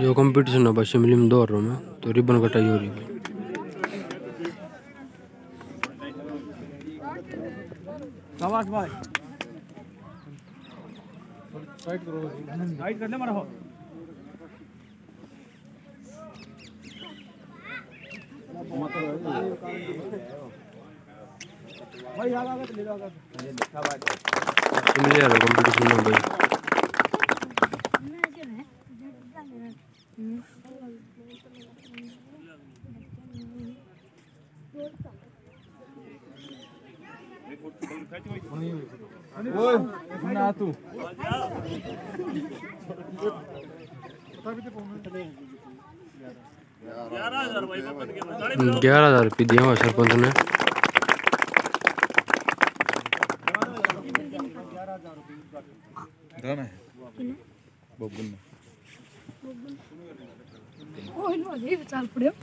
जो कंपटीशन है बस शिमली में दौड़ रहा हूँ मैं। तो रिबन कटाई हो रही है। शाबाश भाई। राइट करो राइट करने मारा हो भाई आगे आगे ले जाओ आ कंपटीशन में भाई। ओए ना तू। ग्यारह हज़ार रुपये दिया हुआ सरपंच ने। है। बबुल corre no livre, sabe? Por.